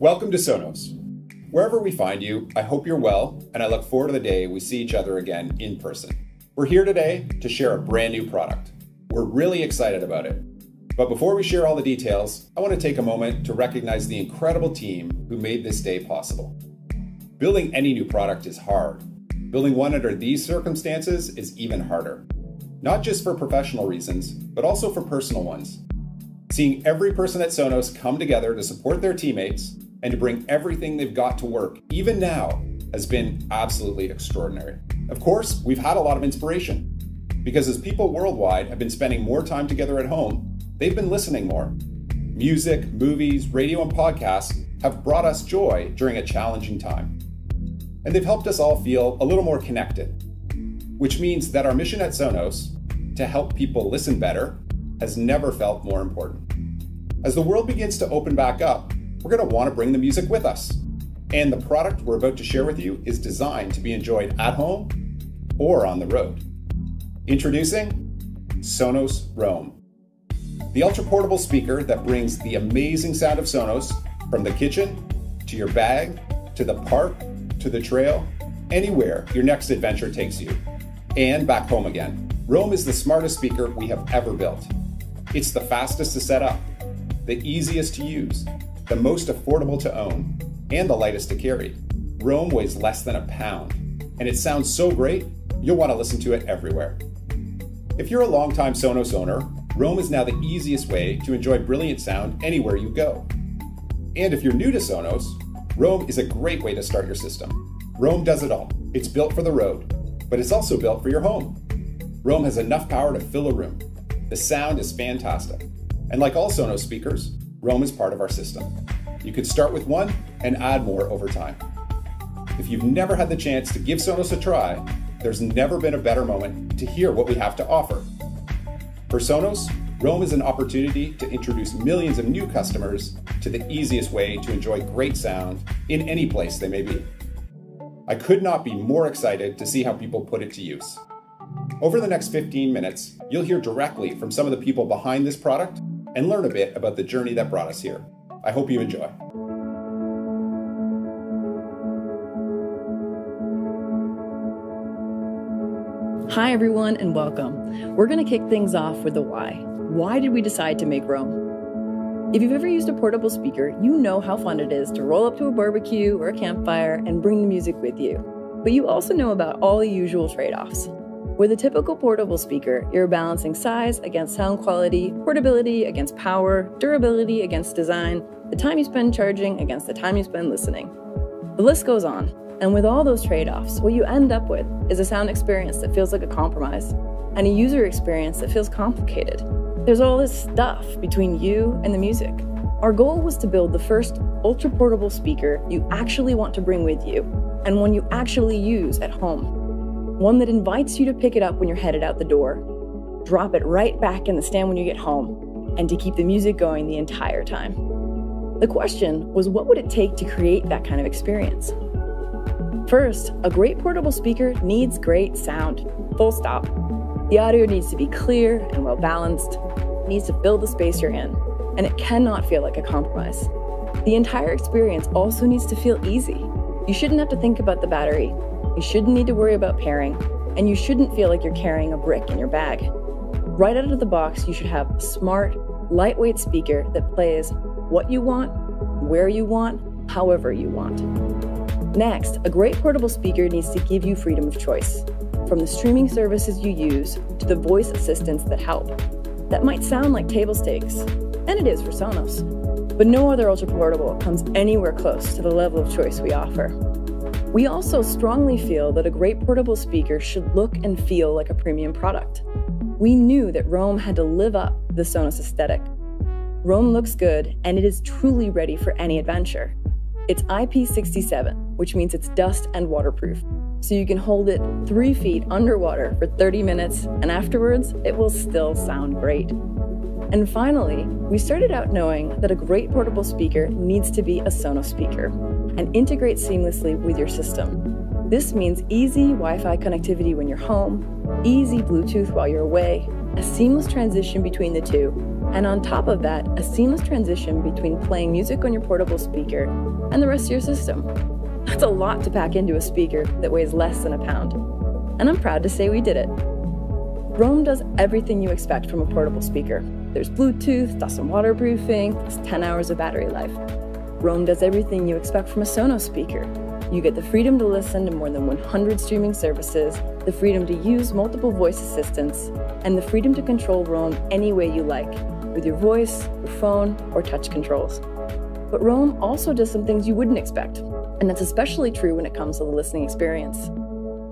Welcome to Sonos. Wherever we find you, I hope you're well, and I look forward to the day we see each other again in person. We're here today to share a brand new product. We're really excited about it. But before we share all the details, I want to take a moment to recognize the incredible team who made this day possible. Building any new product is hard. Building one under these circumstances is even harder. Not just for professional reasons, but also for personal ones. Seeing every person at Sonos come together to support their teammates and to bring everything they've got to work, even now, has been absolutely extraordinary. Of course, we've had a lot of inspiration because as people worldwide have been spending more time together at home, they've been listening more. Music, movies, radio, and podcasts have brought us joy during a challenging time. And they've helped us all feel a little more connected, which means that our mission at Sonos to help people listen better has never felt more important. As the world begins to open back up, we're going to want to bring the music with us. And the product we're about to share with you is designed to be enjoyed at home or on the road. Introducing Sonos Roam, the ultra portable speaker that brings the amazing sound of Sonos from the kitchen to your bag to the park to the trail, anywhere your next adventure takes you, and back home again. Roam is the smartest speaker we have ever built. It's the fastest to set up, the easiest to use, the most affordable to own, and the lightest to carry. Roam weighs less than a pound, and it sounds so great, you'll want to listen to it everywhere. If you're a longtime Sonos owner, Roam is now the easiest way to enjoy brilliant sound anywhere you go. And if you're new to Sonos, Roam is a great way to start your system. Roam does it all. It's built for the road, but it's also built for your home. Roam has enough power to fill a room, the sound is fantastic. And like all Sonos speakers, Roam is part of our system. You can start with one and add more over time. If you've never had the chance to give Sonos a try, there's never been a better moment to hear what we have to offer. For Sonos, Roam is an opportunity to introduce millions of new customers to the easiest way to enjoy great sound in any place they may be. I could not be more excited to see how people put it to use. Over the next 15 minutes, you'll hear directly from some of the people behind this product and learn a bit about the journey that brought us here. I hope you enjoy. Hi, everyone, and welcome. We're going to kick things off with the why. Why did we decide to make Roam? If you've ever used a portable speaker, you know how fun it is to roll up to a barbecue or a campfire and bring the music with you. But you also know about all the usual trade offs with a typical portable speaker, you're balancing size against sound quality, portability against power, durability against design, the time you spend charging against the time you spend listening. The list goes on, and with all those trade offs, what you end up with is a sound experience that feels like a compromise, and a user experience that feels complicated. There's all this stuff between you and the music. Our goal was to build the first ultra portable speaker you actually want to bring with you, and one you actually use at home one that invites you to pick it up when you're headed out the door, drop it right back in the stand when you get home, and to keep the music going the entire time. The question was what would it take to create that kind of experience? First, a great portable speaker needs great sound, full stop. The audio needs to be clear and well balanced, needs to fill the space you're in, and it cannot feel like a compromise. The entire experience also needs to feel easy. You shouldn't have to think about the battery you shouldn't need to worry about pairing, and you shouldn't feel like you're carrying a brick in your bag. Right out of the box, you should have a smart, lightweight speaker that plays what you want, where you want, however you want. Next, a great portable speaker needs to give you freedom of choice, from the streaming services you use to the voice assistants that help. That might sound like table stakes, and it is for Sonos, but no other ultra portable comes anywhere close to the level of choice we offer. We also strongly feel that a great portable speaker should look and feel like a premium product. We knew that Roam had to live up the Sonos aesthetic. Roam looks good and it is truly ready for any adventure. It's IP67, which means it's dust and waterproof, so you can hold it three feet underwater for 30 minutes, and afterwards, it will still sound great. And finally, we started out knowing that a great portable speaker needs to be a Sonos speaker and integrate seamlessly with your system. This means easy Wi Fi connectivity when you're home, easy Bluetooth while you're away, a seamless transition between the two, And on top of that, a seamless transition between playing music on your portable speaker and the rest of your system. That's a lot to pack into a speaker that weighs less than a pound. And I'm proud to say we did it. Roam does everything you expect from a portable speaker. There's Bluetooth, dust and waterproofing, plus 10 hours of battery life. Roam does everything you expect from a Sonos speaker. You get the freedom to listen to more than 100 streaming services, the freedom to use multiple voice assistants, and the freedom to control Roam any way you like, with your voice, your phone, or touch controls. But Roam also does some things you wouldn't expect, and that's especially true when it comes to the listening experience.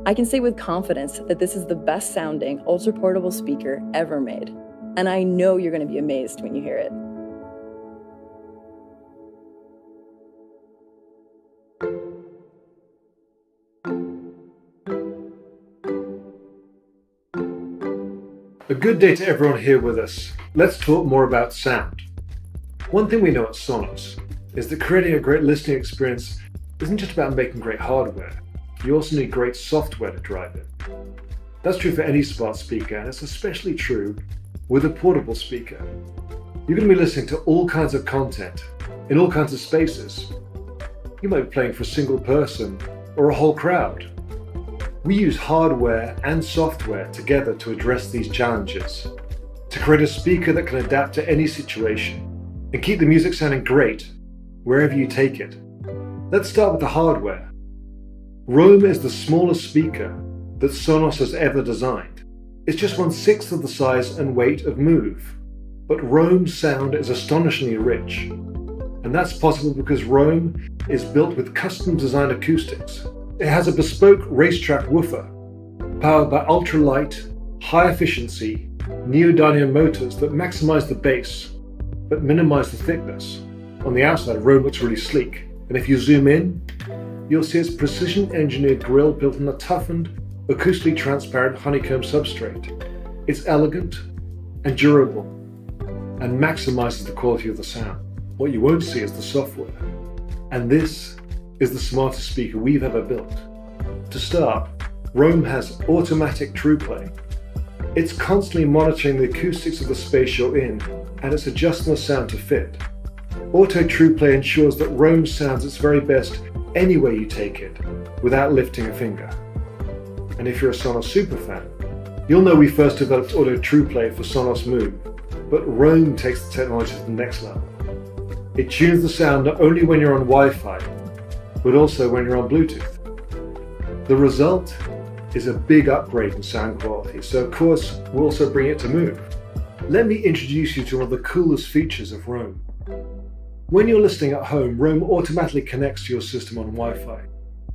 I can say with confidence that this is the best sounding ultra portable speaker ever made, and I know you're going to be amazed when you hear it. A good day to everyone here with us. Let's talk more about sound. One thing we know at Sonos is that creating a great listening experience isn't just about making great hardware, you also need great software to drive it. That's true for any smart speaker, and it's especially true with a portable speaker. You're going to be listening to all kinds of content in all kinds of spaces. You might be playing for a single person or a whole crowd. We use hardware and software together to address these challenges, to create a speaker that can adapt to any situation and keep the music sounding great wherever you take it. Let's start with the hardware. Roam is the smallest speaker that Sonos has ever designed. It's just one sixth of the size and weight of Move. But Roam's sound is astonishingly rich. And that's possible because Roam is built with custom designed acoustics it has a bespoke racetrack woofer, powered by ultra-light, high-efficiency neodymium motors that maximize the bass, but minimize the thickness. On the outside, Roam looks really sleek, and if you zoom in, you'll see its precision-engineered grille built on a toughened, acoustically transparent honeycomb substrate. It's elegant and durable, and maximizes the quality of the sound. What you won't see is the software. And this is the smartest speaker we've ever built. To start, Roam has automatic TruePlay. It's constantly monitoring the acoustics of the space you're in, and it's adjusting the sound to fit. Auto TruePlay ensures that Roam sounds its very best anywhere you take it, without lifting a finger. And if you're a Sonos superfan, you'll know we first developed Auto TruePlay for Sonos Move, but Roam takes the technology to the next level. It tunes the sound not only when you're on Wi-Fi, but also when you're on Bluetooth. The result is a big upgrade in sound quality, so of course we'll also bring it to Move. Let me introduce you to one of the coolest features of Roam. When you're listening at home, Roam automatically connects to your system on Wi-Fi.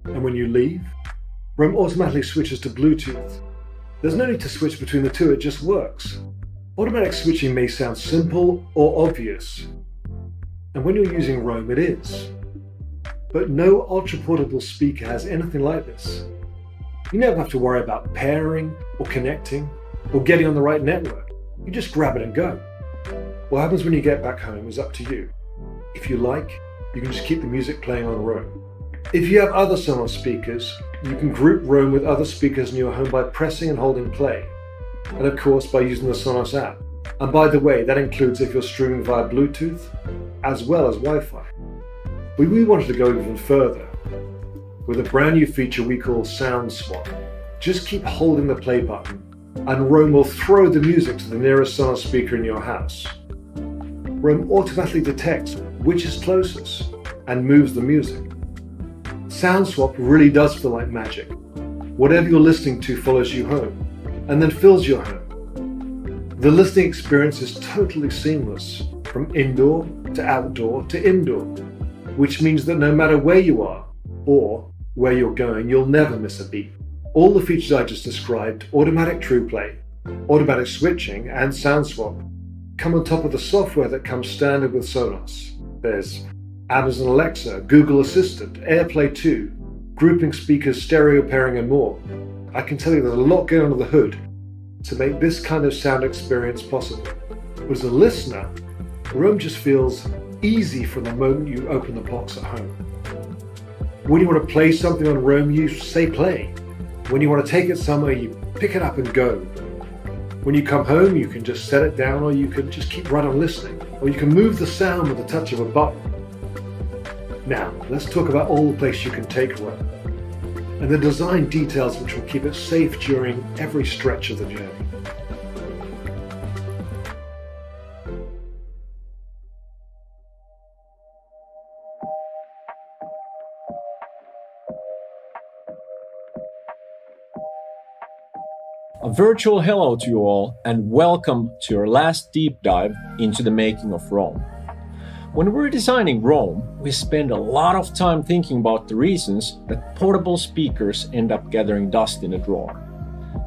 And when you leave, Roam automatically switches to Bluetooth. There's no need to switch between the two, it just works. Automatic switching may sound simple or obvious, and when you're using Roam, it is. But no ultra portable speaker has anything like this. You never have to worry about pairing or connecting or getting on the right network. You just grab it and go. What happens when you get back home is up to you. If you like, you can just keep the music playing on Roam. If you have other Sonos speakers, you can group Roam with other speakers in your home by pressing and holding play. And of course by using the Sonos app. And by the way, that includes if you're streaming via Bluetooth as well as Wi-Fi. But we wanted to go even further with a brand new feature we call Sound Swap. Just keep holding the play button and Roam will throw the music to the nearest Sonos speaker in your house. Roam automatically detects which is closest and moves the music. Sound Swap really does feel like magic. Whatever you're listening to follows you home and then fills your home. The listening experience is totally seamless from indoor to outdoor to indoor which means that no matter where you are or where you're going, you'll never miss a beat. All the features I just described automatic true play, automatic switching, and sound swap come on top of the software that comes standard with Sonos. There's Amazon Alexa, Google Assistant, AirPlay 2, grouping speakers, stereo pairing, and more. I can tell you there's a lot going under the hood to make this kind of sound experience possible. As a listener, Roam just feels easy from the moment you open the box at home. When you want to play something on Roam, you say play. When you want to take it somewhere, you pick it up and go. When you come home, you can just set it down, or you can just keep right on listening, or you can move the sound with the touch of a button. Now, let's talk about all the places you can take Roam, and the design details which will keep it safe during every stretch of the journey. A virtual hello to you all, and welcome to your last deep dive into the making of Roam. When we're designing Roam, we spend a lot of time thinking about the reasons that portable speakers end up gathering dust in a drawer.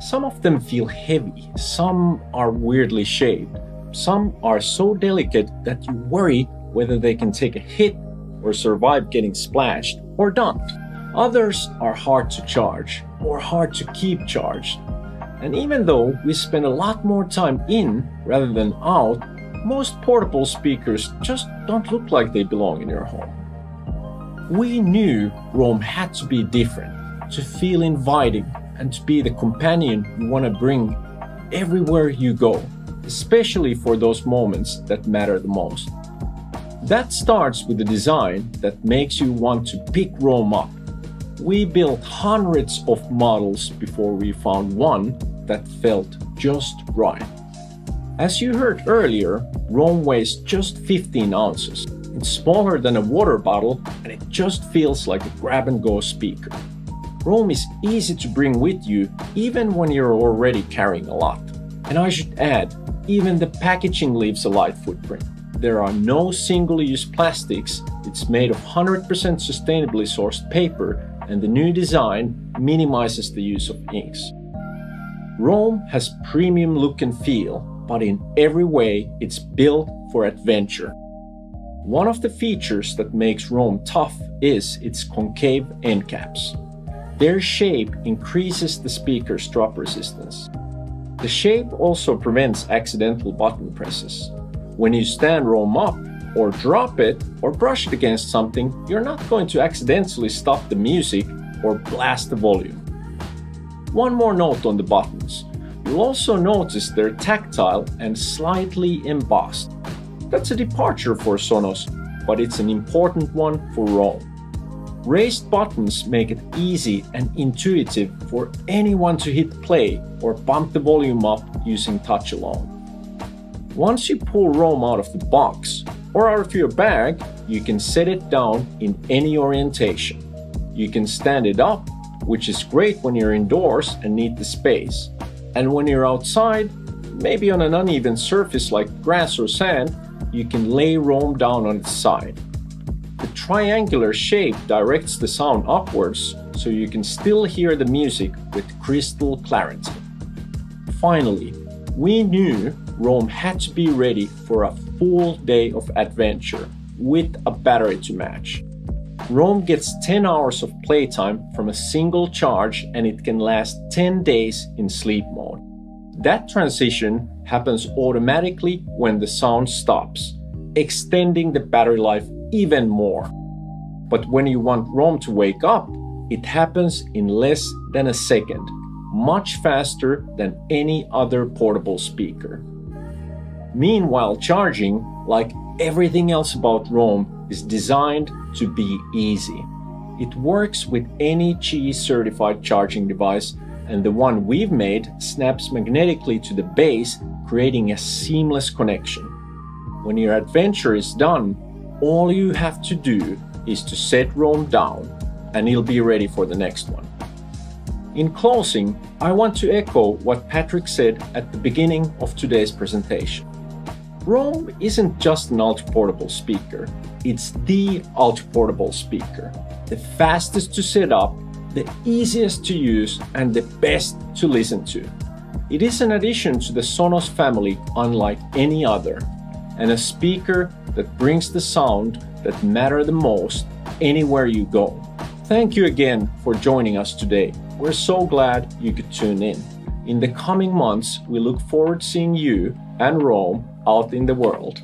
Some of them feel heavy, some are weirdly shaped, some are so delicate that you worry whether they can take a hit or survive getting splashed or dumped. Others are hard to charge or hard to keep charged and even though we spend a lot more time in rather than out, most portable speakers just don't look like they belong in your home. We knew Roam had to be different, to feel inviting, and to be the companion you want to bring everywhere you go, especially for those moments that matter the most. That starts with the design that makes you want to pick Roam up we built hundreds of models before we found one that felt just right. As you heard earlier, Roam weighs just 15 ounces. It's smaller than a water bottle and it just feels like a grab and go speaker. Roam is easy to bring with you even when you're already carrying a lot. And I should add, even the packaging leaves a light footprint. There are no single use plastics, it's made of 100% sustainably sourced paper and the new design minimizes the use of inks. Roam has premium look and feel, but in every way it's built for adventure. One of the features that makes Roam tough is its concave end caps. Their shape increases the speaker's drop resistance. The shape also prevents accidental button presses. When you stand Roam up, or drop it or brush it against something, you're not going to accidentally stop the music or blast the volume. One more note on the buttons. You'll also notice they're tactile and slightly embossed. That's a departure for Sonos, but it's an important one for Roam. Raised buttons make it easy and intuitive for anyone to hit play or bump the volume up using touch alone. Once you pull Roam out of the box, or out of your bag, you can set it down in any orientation. You can stand it up, which is great when you're indoors and need the space. And when you're outside, maybe on an uneven surface like grass or sand, you can lay Roam down on its side. The triangular shape directs the sound upwards so you can still hear the music with crystal clarity. Finally, we knew Roam had to be ready for a full day of adventure with a battery to match. Roam gets 10 hours of playtime from a single charge and it can last 10 days in sleep mode. That transition happens automatically when the sound stops, extending the battery life even more. But when you want Roam to wake up, it happens in less than a second, much faster than any other portable speaker. Meanwhile, charging, like everything else about Roam, is designed to be easy. It works with any Qi certified charging device, and the one we've made snaps magnetically to the base, creating a seamless connection. When your adventure is done, all you have to do is to set Roam down, and it'll be ready for the next one. In closing, I want to echo what Patrick said at the beginning of today's presentation. Roam isn't just an ultra portable speaker, it's the ultra portable speaker. The fastest to set up, the easiest to use, and the best to listen to. It is an addition to the Sonos family unlike any other, and a speaker that brings the sound that matter the most anywhere you go. Thank you again for joining us today. We're so glad you could tune in. In the coming months, we look forward to seeing you and Roam out in the world.